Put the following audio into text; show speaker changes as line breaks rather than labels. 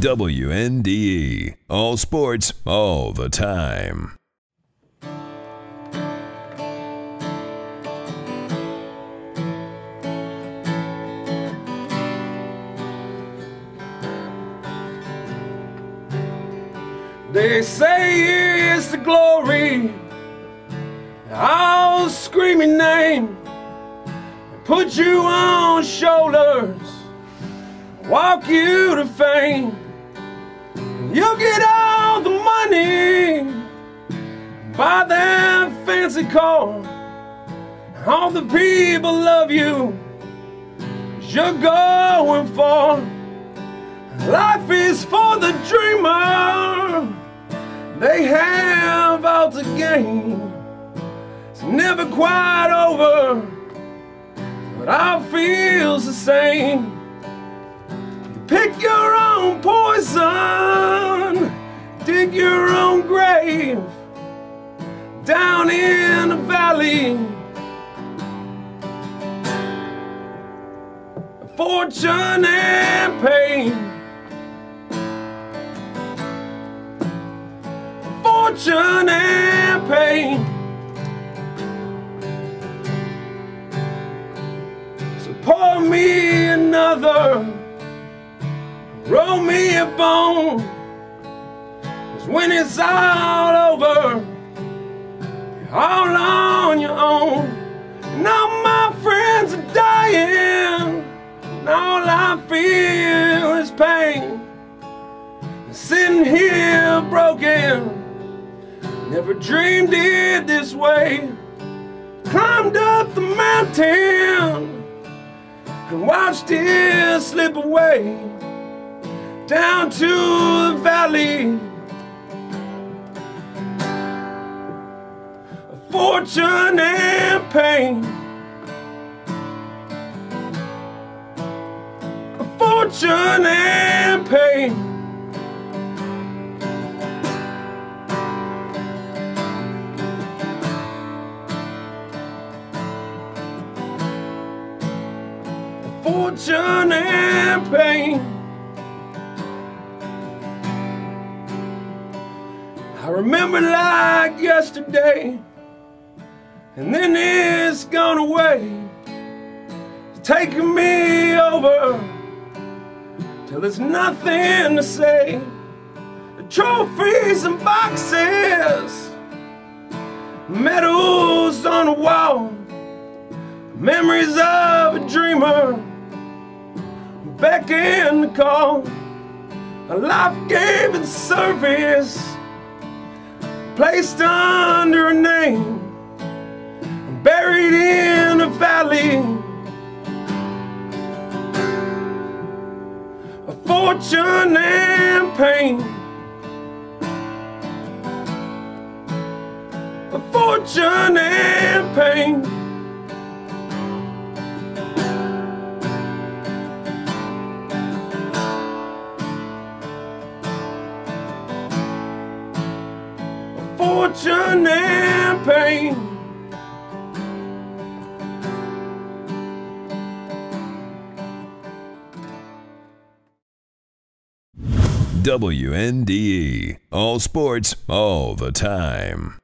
WNDE. All sports, all the time.
They say it's the glory, our screaming name. Put you on shoulders, walk you to fame. You'll get all the money, buy that fancy car. All the people love you, you you're going far. Life is for the dreamer. They have all to gain. It's never quite over, but all feels the same. Pick your own poison, dig your own grave down in the valley. Fortune and pain. fortune and pain. So pour me another, roll me a bone. When it's all over, all on your own. And all my friends are dying, and all I feel is pain. Sitting here broken. Never dreamed it this way. Climbed up the mountain and watched it slip away down to the valley. Fortune and pain. Fortune and pain. fortune and pain. I remember like yesterday, and then it's gone away. Taking me over till there's nothing to say. Trophies and boxes, medals on the wall, memories of a dreamer beckon the call. A life-giving service placed under a name, in a valley. A fortune and pain. A fortune and pain. A fortune and pain.
WNDE. All sports, all the time.